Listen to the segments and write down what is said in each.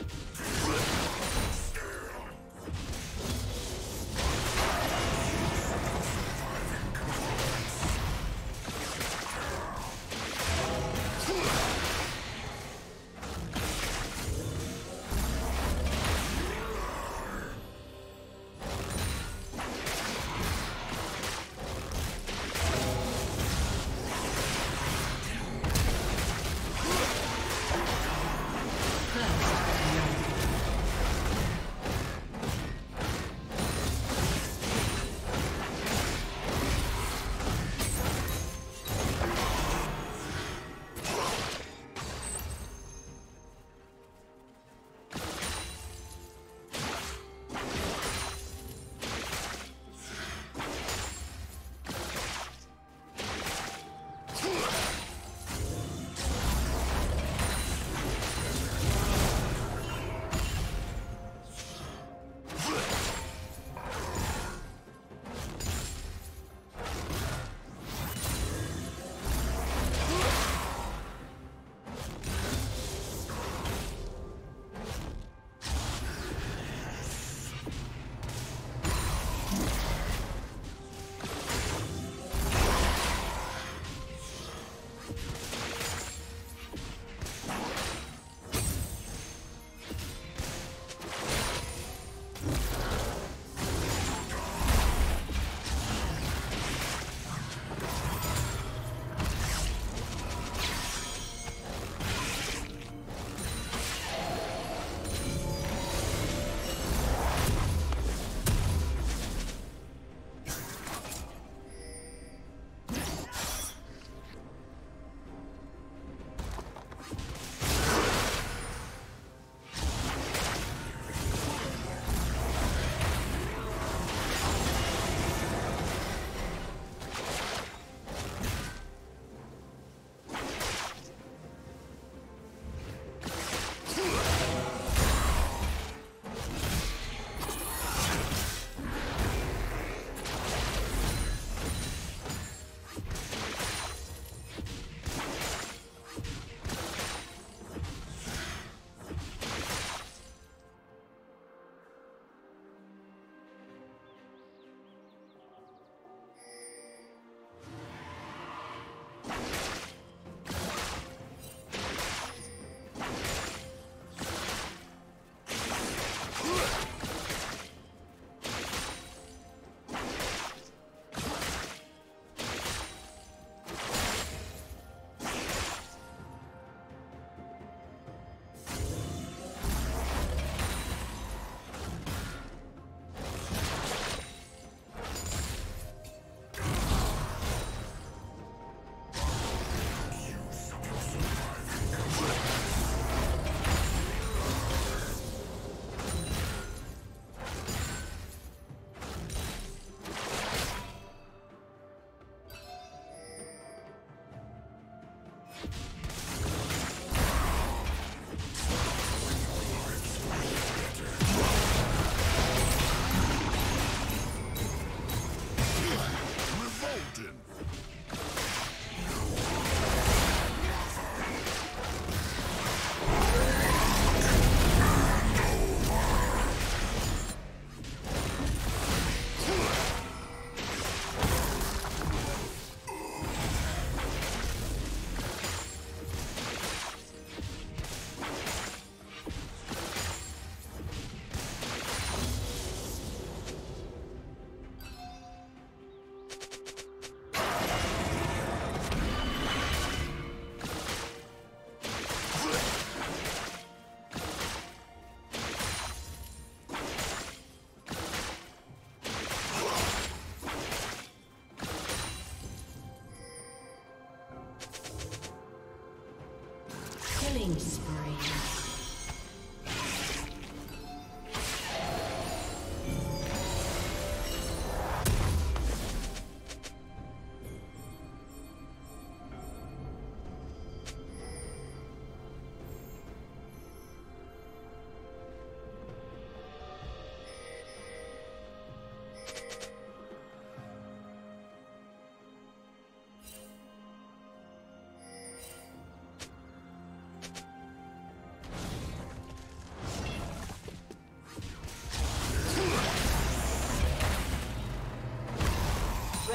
First,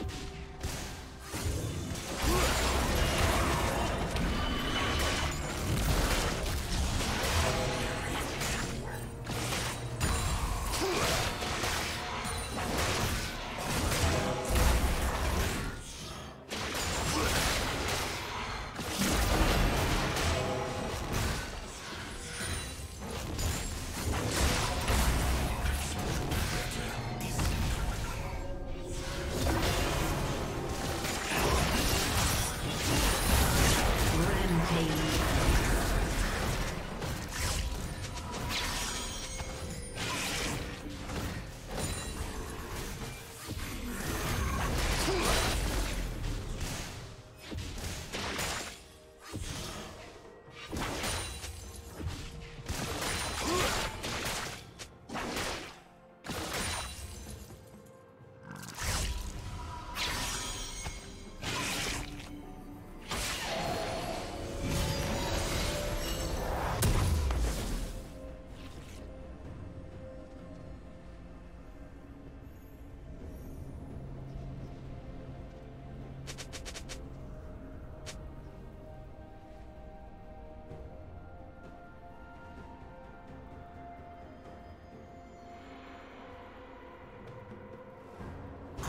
you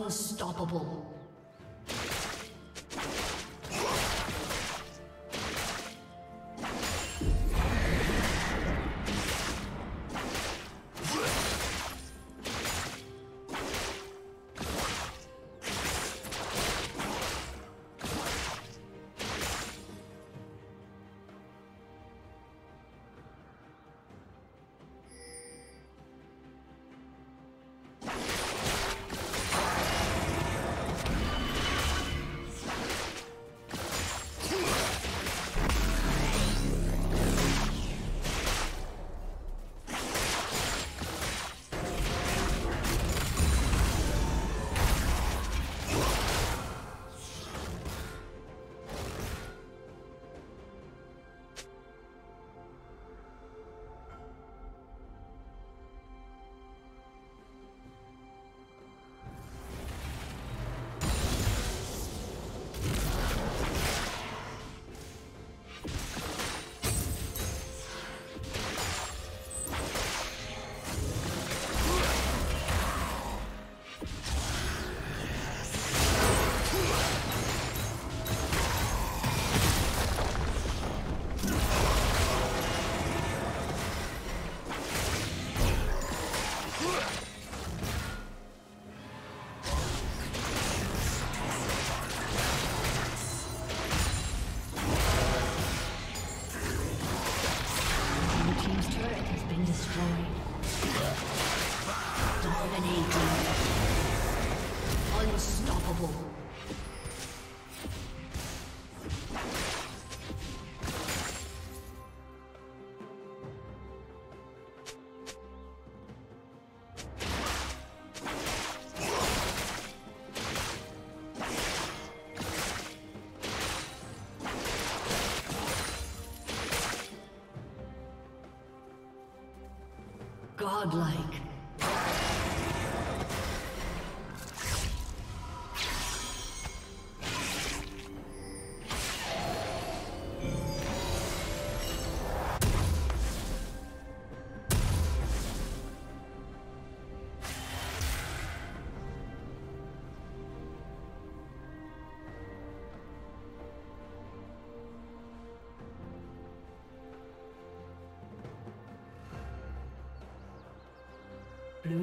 Unstoppable. Unstoppable.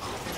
you